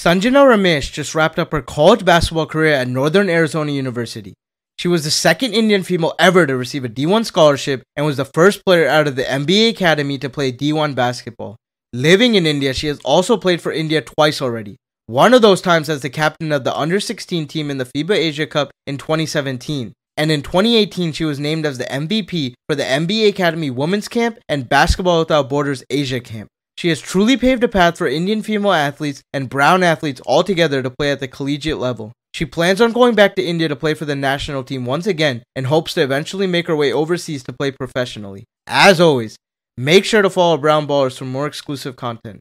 Sanjana Ramesh just wrapped up her college basketball career at Northern Arizona University. She was the second Indian female ever to receive a D1 scholarship and was the first player out of the NBA Academy to play D1 basketball. Living in India, she has also played for India twice already. One of those times as the captain of the under 16 team in the FIBA Asia Cup in 2017. And in 2018, she was named as the MVP for the NBA Academy Women's Camp and Basketball Without Borders Asia Camp. She has truly paved a path for Indian female athletes and brown athletes altogether to play at the collegiate level. She plans on going back to India to play for the national team once again and hopes to eventually make her way overseas to play professionally. As always, make sure to follow Brown Ballers for more exclusive content.